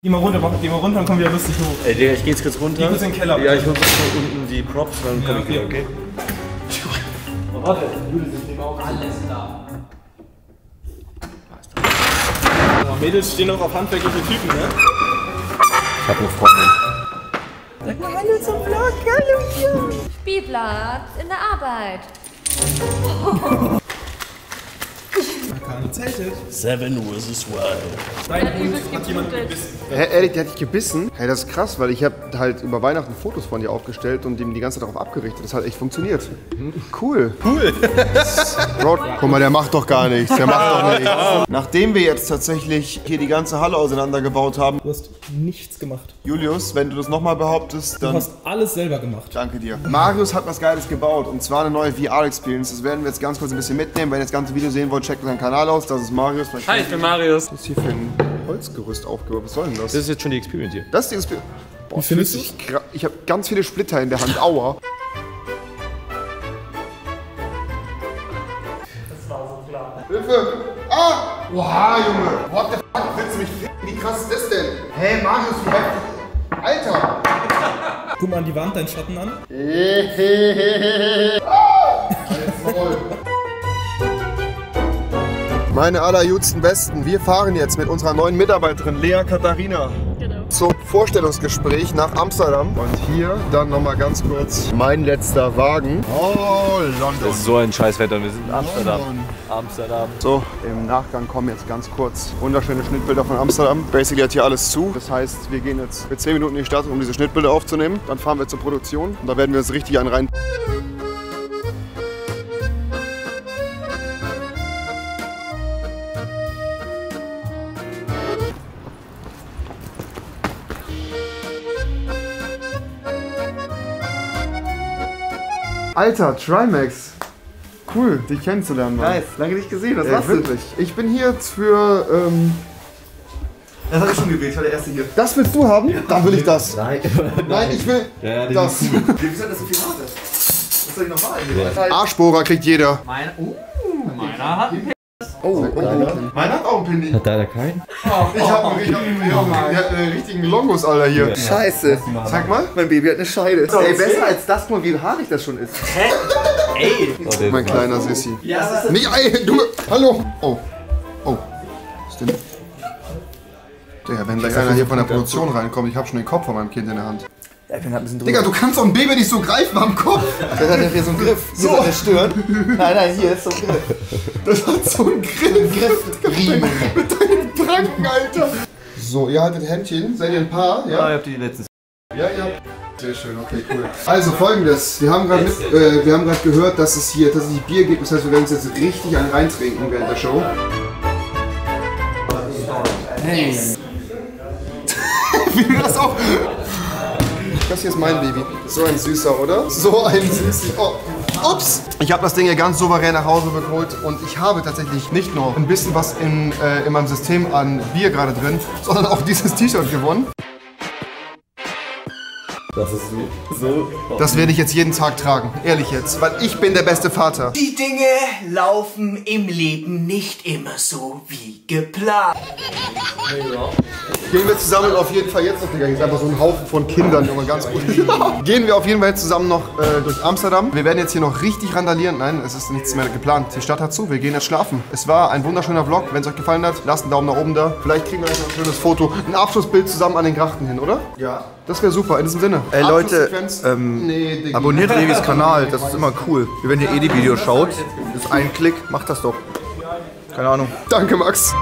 Geh mal runter, mach, geh mal runter, dann kommen wir wieder lustig hoch. Ey, Digga, ich geh jetzt kurz runter. Geh kurz in den Keller, Ja, ich hol kurz von unten die Props, dann komm ich wieder, okay? Oh, warte, ich nehme auch. Alles da. Oh, Mädels stehen auch auf handwerkliche Typen, ne? Ich hab eine Freundin. Sag mal Hallo zum Vlog, hallo hier. Spielplatz in der Arbeit. Keine zeltet. Seven vs. Wild. Dein Hund hat jemand gebissen. Hä, ehrlich, der hat dich gebissen? Hey, das ist krass, weil ich habe halt über Weihnachten Fotos von dir aufgestellt und ihm die ganze Zeit darauf abgerichtet. Das hat echt funktioniert. Cool. Cool. Bro, guck mal, der macht doch gar nichts. Der macht doch nichts. Nachdem wir jetzt tatsächlich hier die ganze Halle auseinandergebaut haben, Du hast nichts gemacht. Julius, wenn du das nochmal behauptest, Du dann hast alles selber gemacht. danke dir. Marius hat was Geiles gebaut und zwar eine neue VR-Experience. Das werden wir jetzt ganz kurz ein bisschen mitnehmen. Wenn ihr das ganze Video sehen wollt, checkt unseren Kanal aus. Das ist Marius. Vielleicht Hi, ich bin Marius. Was ist hier für ein Holzgerüst aufgebaut? Was soll denn das? Das ist jetzt schon die Experience hier. Das ist die Experience. Boah, Wie findest sich gra- Ich habe ganz viele Splitter in der Hand. Aua. Das war so klar. Hilfe! Ah! Oha, Junge! What the fuck? Willst du mich ficken? Wie krass ist das denn? Hä, hey, Marius, wie heftig. Alter! Guck mal an die Wand, deinen Schatten an. Meine allerjudsten Besten, wir fahren jetzt mit unserer neuen Mitarbeiterin Lea Katharina zum Vorstellungsgespräch nach Amsterdam. Und hier dann nochmal ganz kurz mein letzter Wagen. Oh, London. Es ist so ein Scheißwetter, wir sind in Amsterdam. London. Amsterdam. So, im Nachgang kommen jetzt ganz kurz wunderschöne Schnittbilder von Amsterdam. Basically hat hier alles zu. Das heißt, wir gehen jetzt für 10 Minuten in die Stadt, um diese Schnittbilder aufzunehmen. Dann fahren wir zur Produktion und da werden wir uns richtig einen rein. Alter, Trimax. Cool, dich kennenzulernen, Mann. Nice, lange nicht gesehen, was Ey, machst du? wirklich. Ich bin hier jetzt für. Ähm, Das habe ich schon gewählt, ich war der Erste hier. das willst du haben? Dann will ich das. Nein. Nein, ich will das. Wieso hat das so viel Haare? Was soll ich noch malen? Arschbohrer kriegt jeder. Mein, uh, meiner hat einen Oh, oh, Meiner hat auch einen Pindi. Hat deiner keinen? Ich hab einen, ich hab einen, ich hab einen, der hat einen richtigen Longus, Alter, hier. Scheiße. Sag mal. Mein Baby hat eine Scheide. Ey, besser als das, guck mal, wie haarig das schon ist. Mein kleiner Sissi. Nicht, ey, du. Hallo. Oh. Oh. Was denn? Digga, wenn gleich einer hier von der Produktion reinkommt, ich hab schon den Kopf von meinem Kind in der Hand. Ja, ich bin halt ein bisschen Digga, drüber. du kannst doch ein Baby nicht so greifen am Kopf. Das hat ja hier so einen Griff. Hier So. so. der Stirn. Nein, nein, hier ist so ein Griff. Das hat so einen Griff. Riemen. Mit deinen Pranken, Alter. So, ihr haltet Händchen. Seid ihr ein Paar? Ah, Ja? ihr habt die letzten. Ja, ja. Sehr schön, okay, cool. Also folgendes, wir haben gerade mit- äh, wir haben gerade gehört, dass es hier tatsächlich Bier gibt, das heißt, wir werden uns jetzt richtig einen reintrinken während der Show. Hey. Wie du das auch. Das hier ist mein Baby. So ein süßer, oder? So ein süßer. Oh. Ups! Ich habe das Ding hier ganz souverän nach Hause geholt und ich habe tatsächlich nicht nur ein bisschen was in, äh, in meinem System an Bier gerade drin, sondern auch dieses T-Shirt gewonnen. Das ist so. Das werde ich jetzt jeden Tag tragen. Ehrlich jetzt. Weil ich bin der beste Vater. Die Dinge laufen im Leben nicht immer so wie geplant. Gehen wir zusammen auf jeden Fall jetzt noch, Digga, hier ist einfach so ein Haufen von Kindern, Junge, ganz gut. Gehen wir auf jeden Fall jetzt zusammen noch äh, durch Amsterdam. Wir werden jetzt hier noch richtig randalieren. Nein, es ist nichts mehr geplant. Die Stadt hat zu, wir gehen jetzt schlafen. Es war ein wunderschöner Vlog. Wenn es euch gefallen hat, lasst einen Daumen nach oben da. Vielleicht kriegen wir euch noch ein schönes Foto, ein Abschlussbild zusammen an den Grachten hin, oder? Ja. Das wäre super, in diesem Sinne. Ey Leute, ähm, nee, abonniert Levis Kanal, das ist immer cool. Wenn ihr eh die Videos schaut, ist ein Klick, macht das doch. Keine Ahnung. Danke, Max.